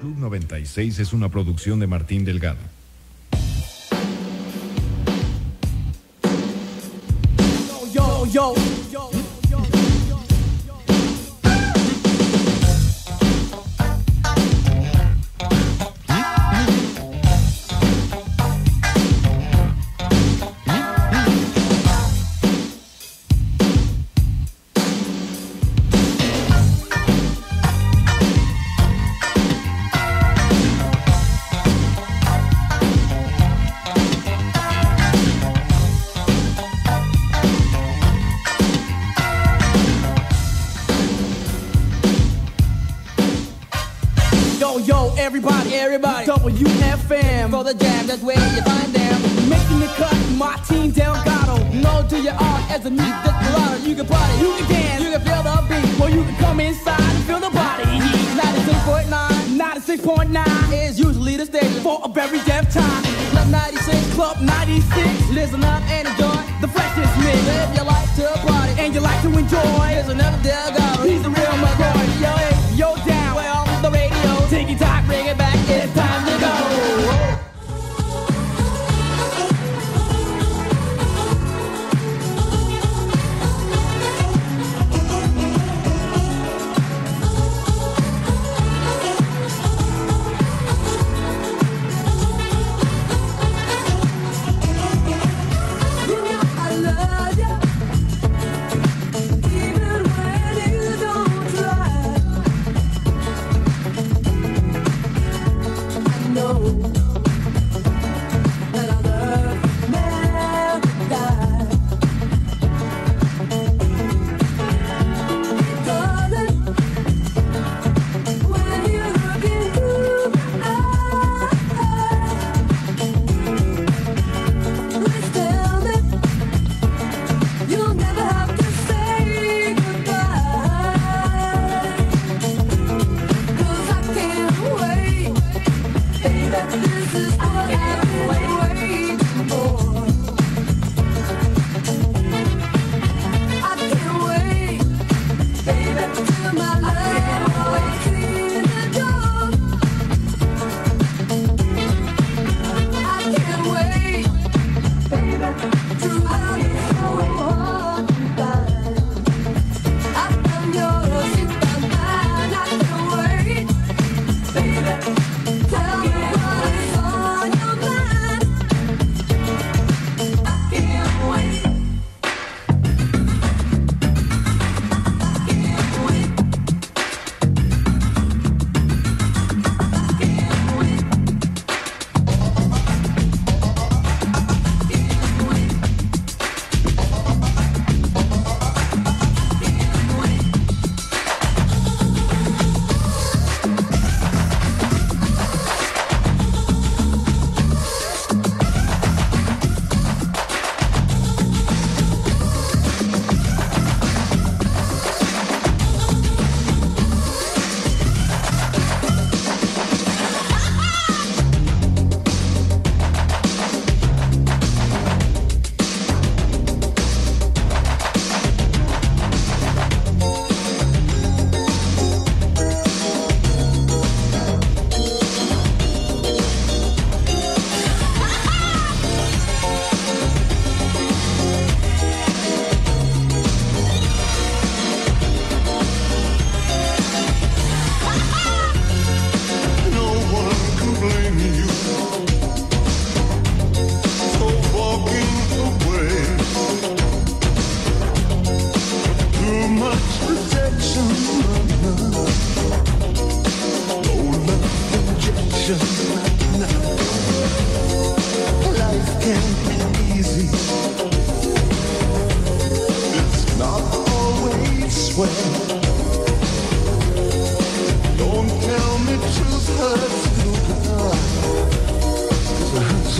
Club 96 es una producción de Martín Delgado. For the jam, that's where you find them. Making the cut, Martin Delgado. No to your art as a meat desperado. You can party, you can dance, you can feel the beat, or you can come inside and feel the body heat. 96.9, 96.9 is usually the station for a very deaf time. Club 96, Club 96. Listen up and enjoy the freshest mix. If you like to party and you like to enjoy, here's another Delgado.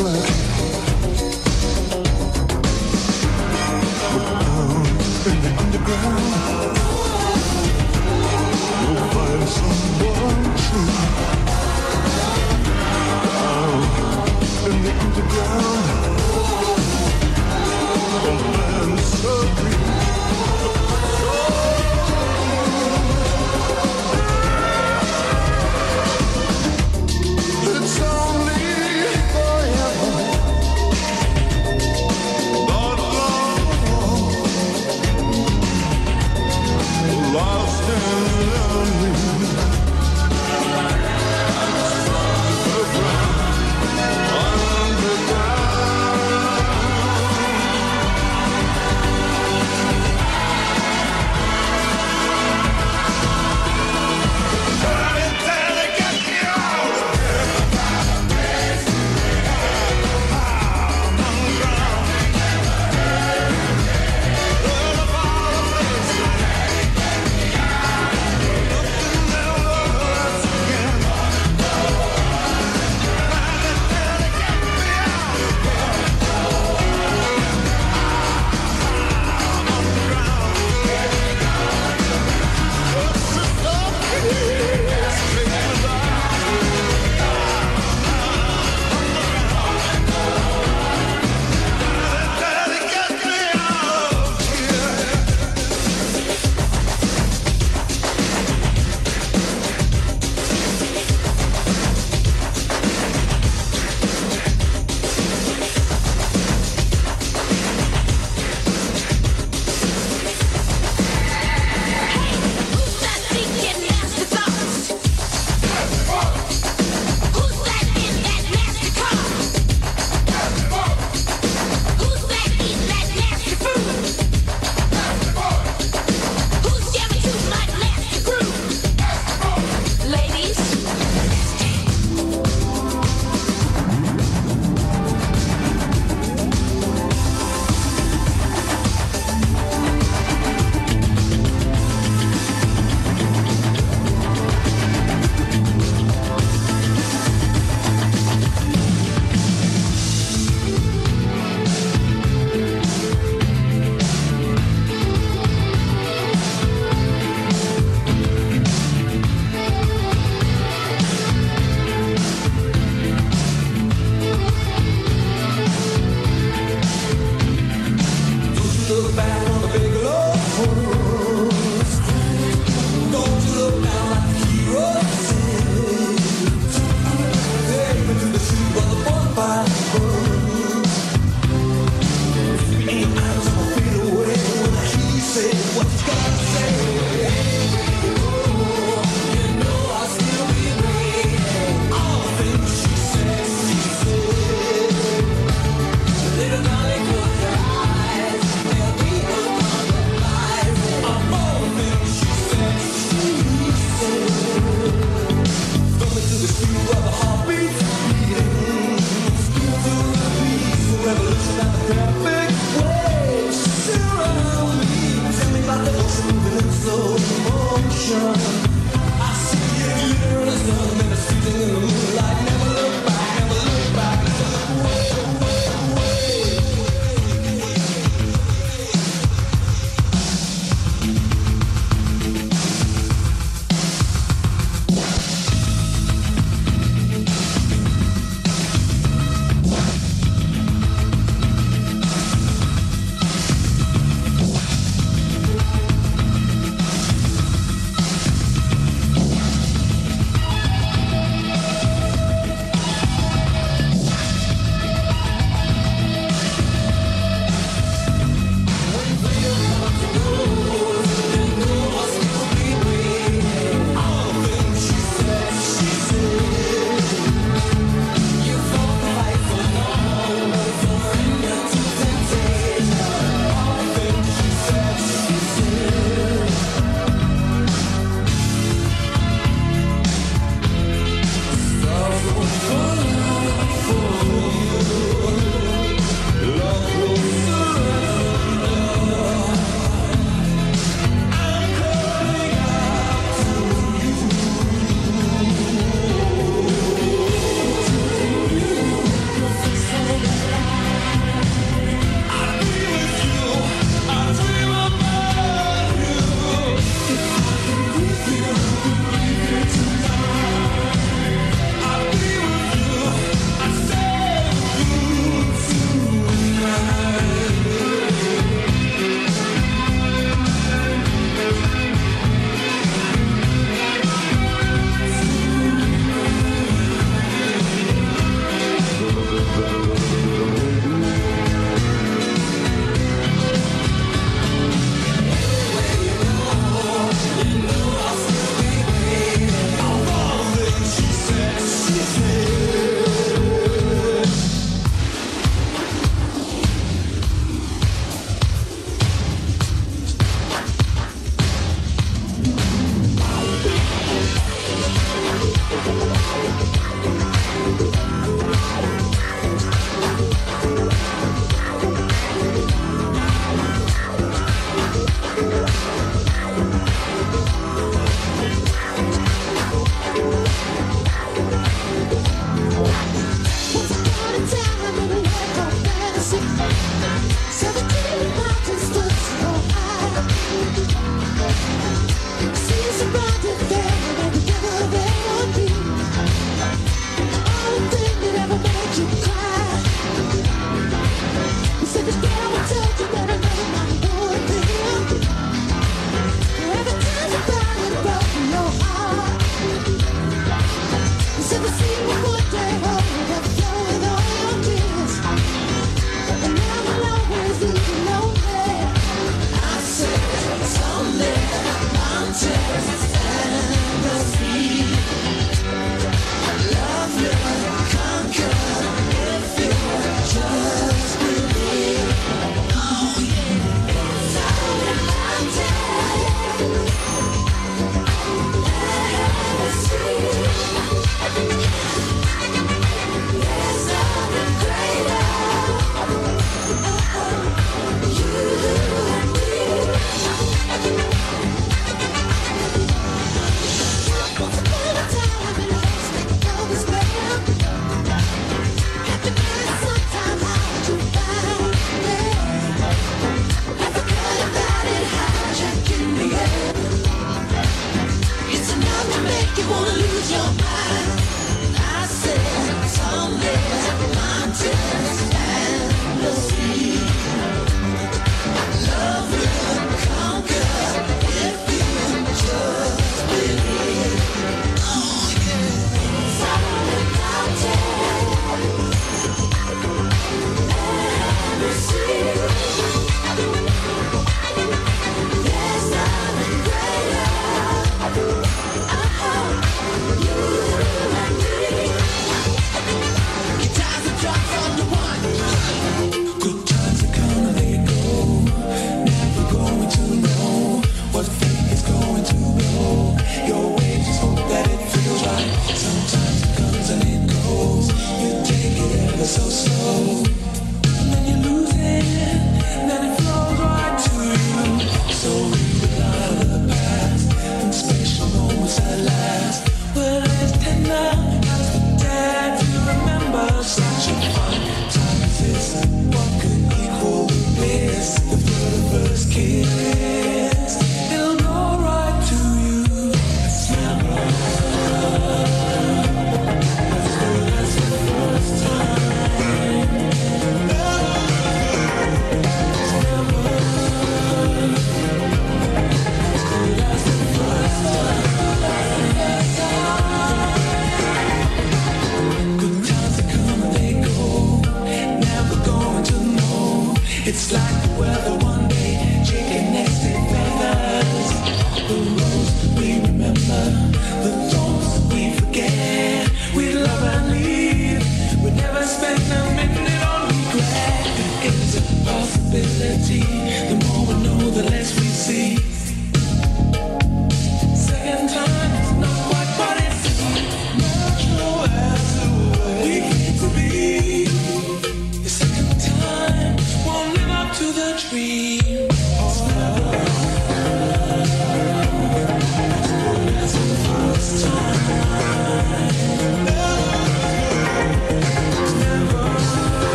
'Cause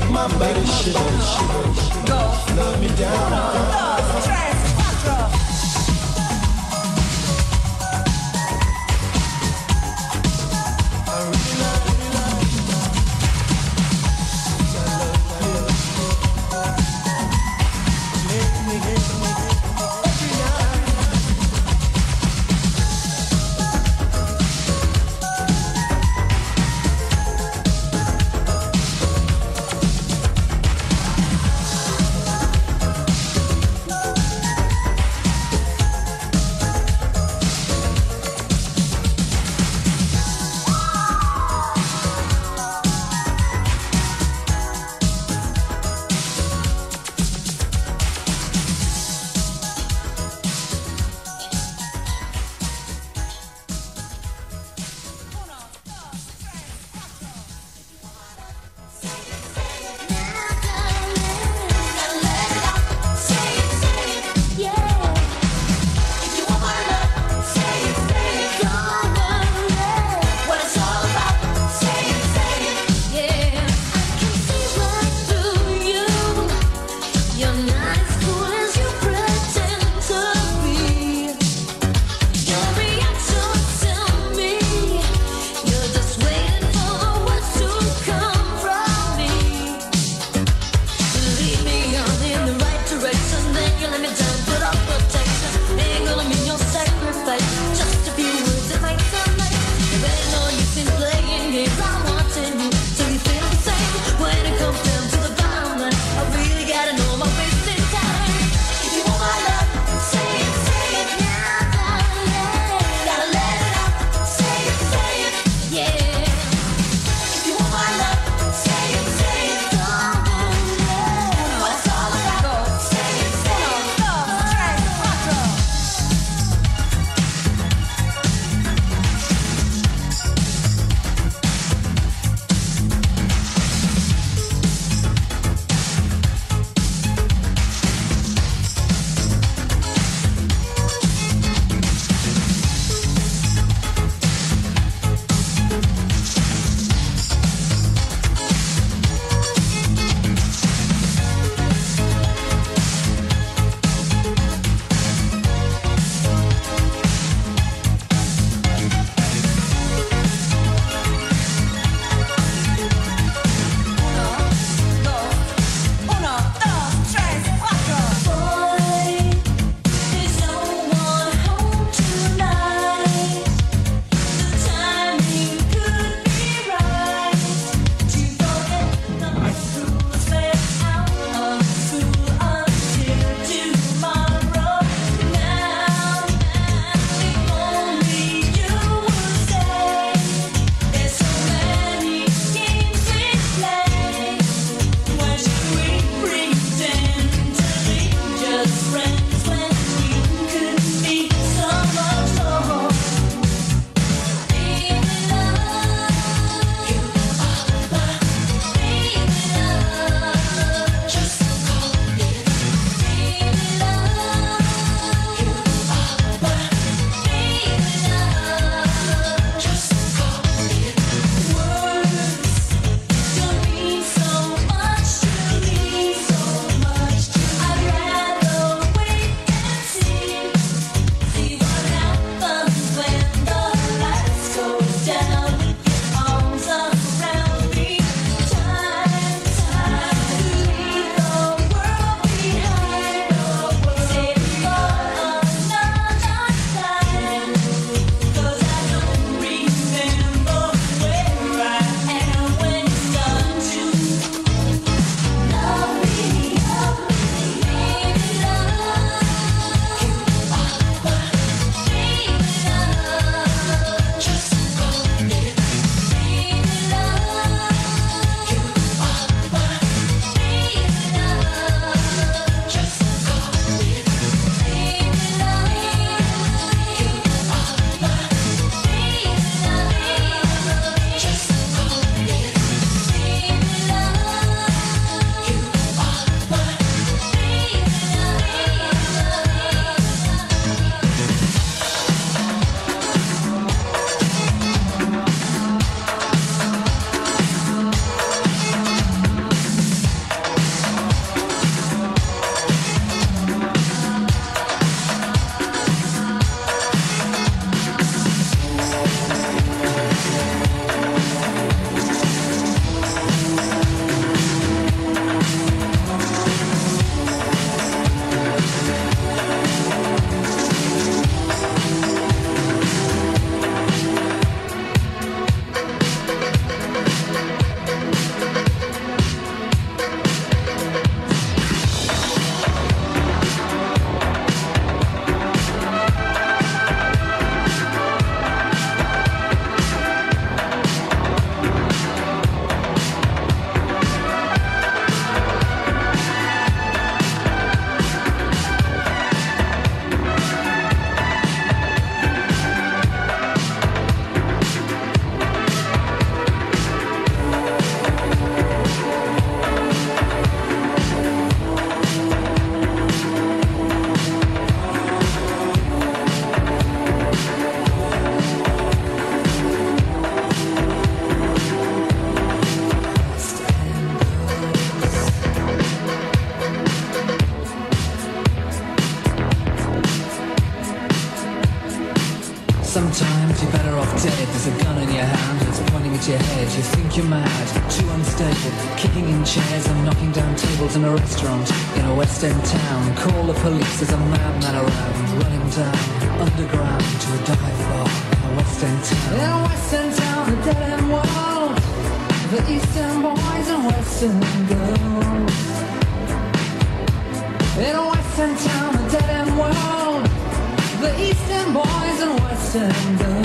Make my body shiver, shiver. Love me down. Police, is a madman around, running down underground to a dive bar in a West End town. In a West End town, a dead end world. The Eastern boys and Western girls. In a Western town, a dead end world. The Eastern boys and Western girls.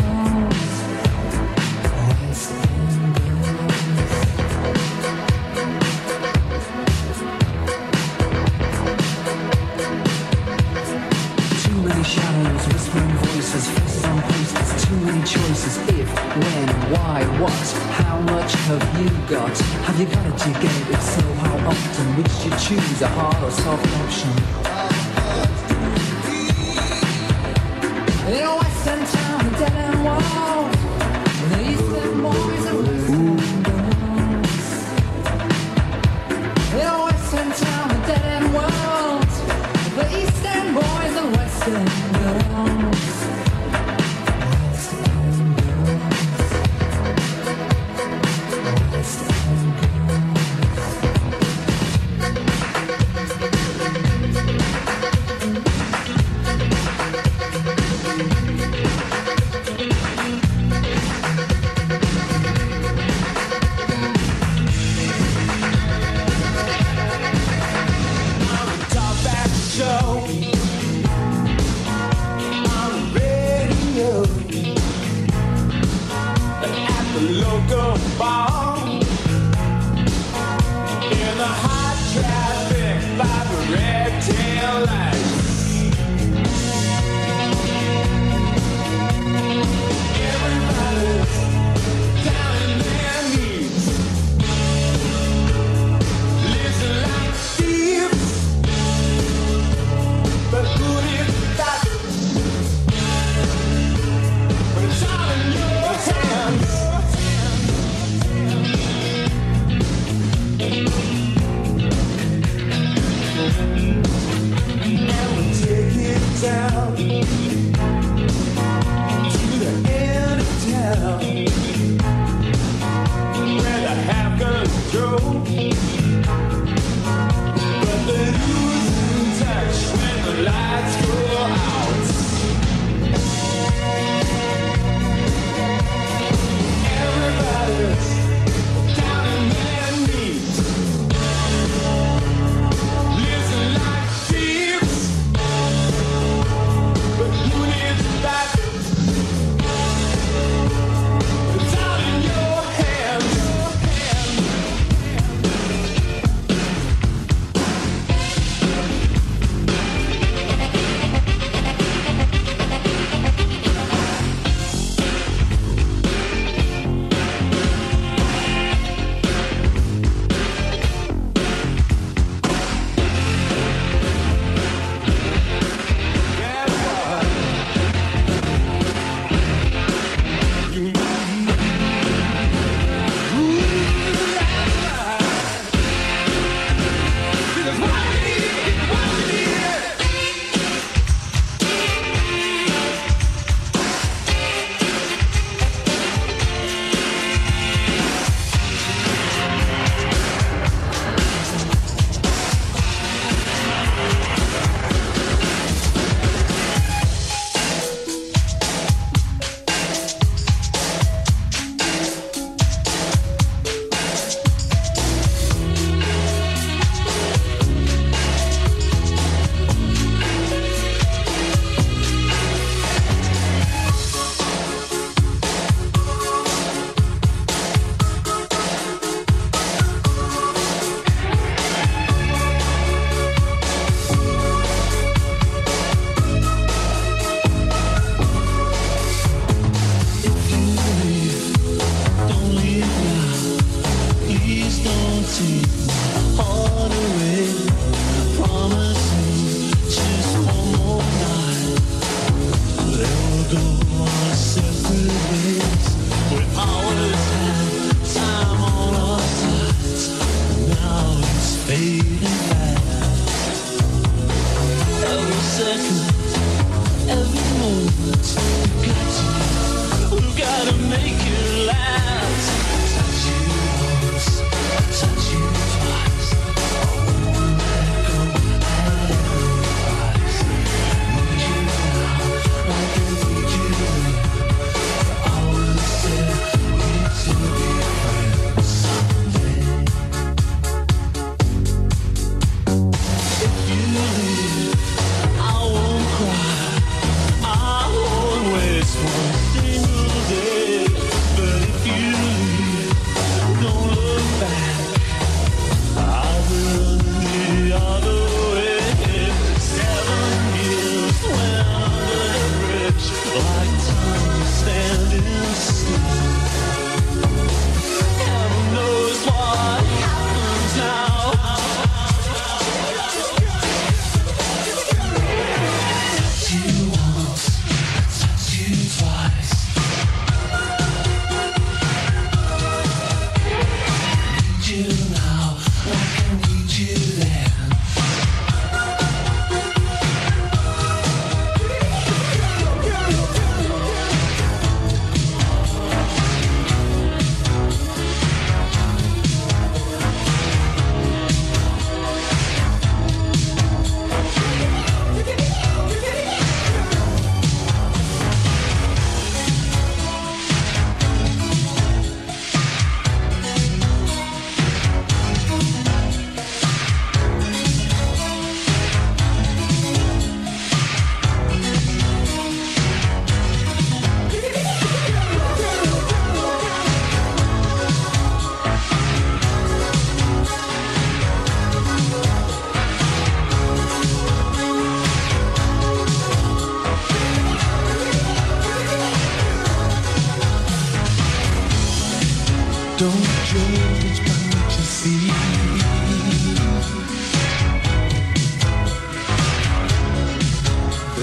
heart of something.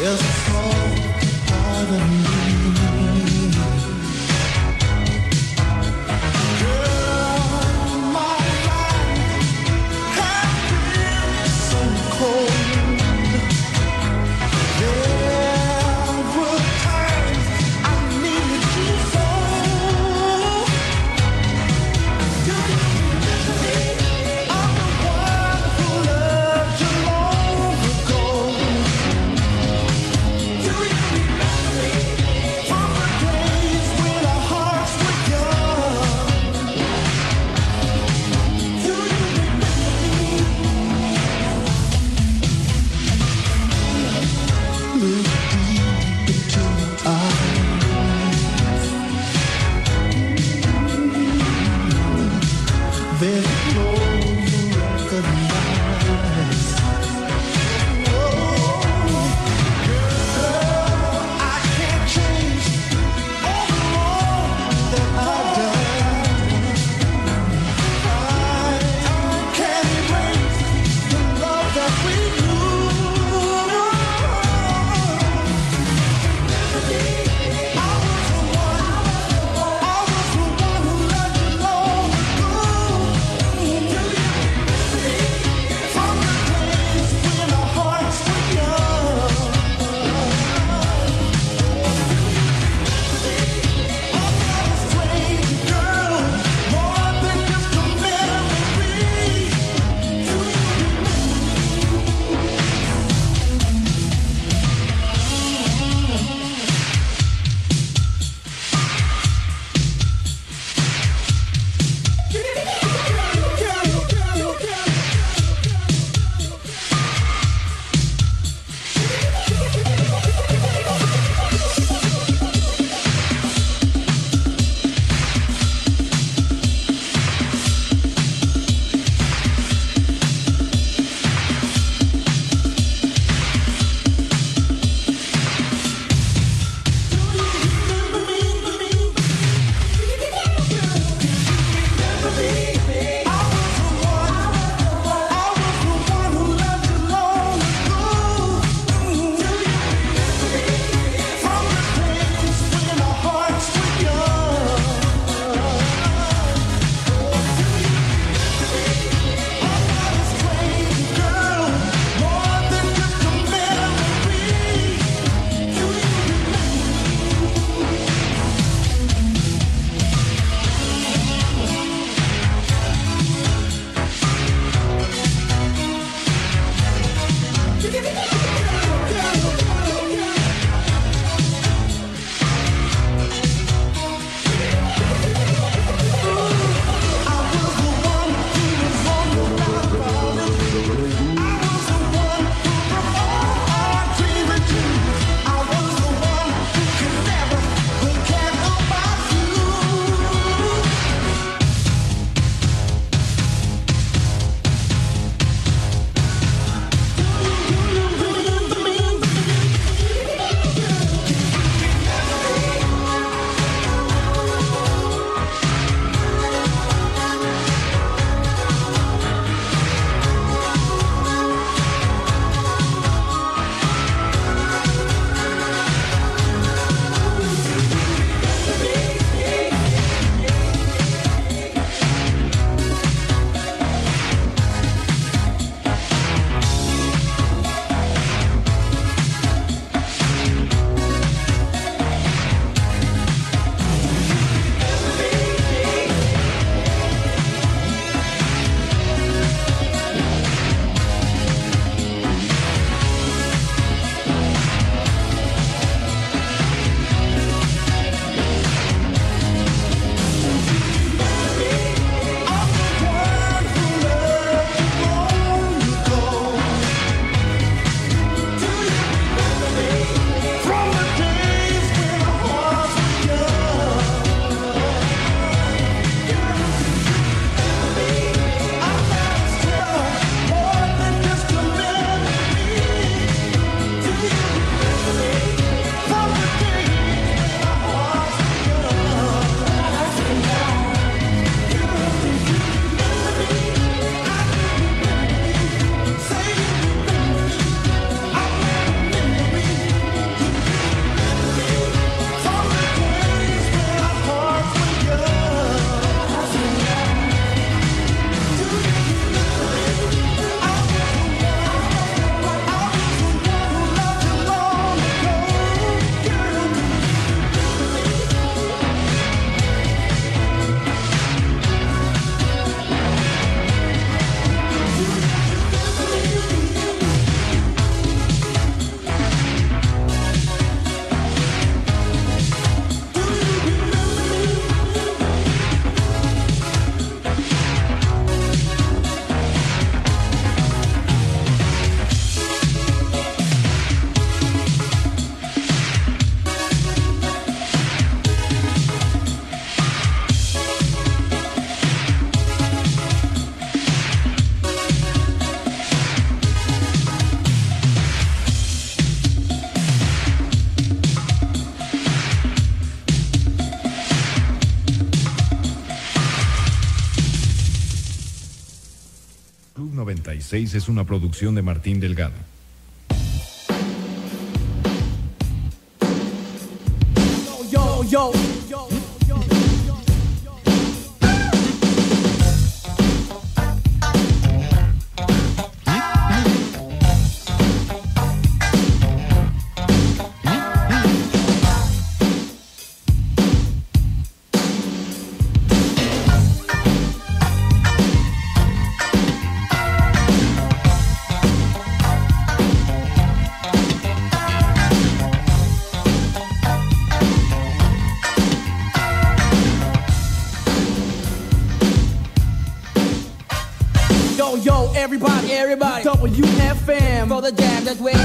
There's a small of me. 96 es una producción de Martín Delgado. Yo, yo, yo. that way.